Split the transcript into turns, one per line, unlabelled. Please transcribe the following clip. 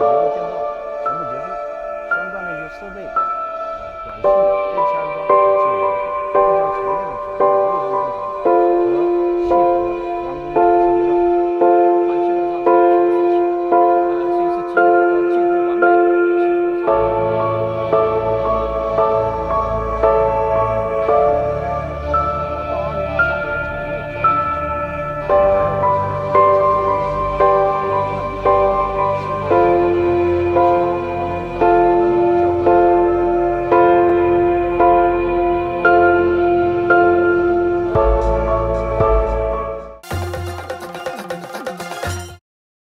全部建造全部结束相关的一些设备呃短信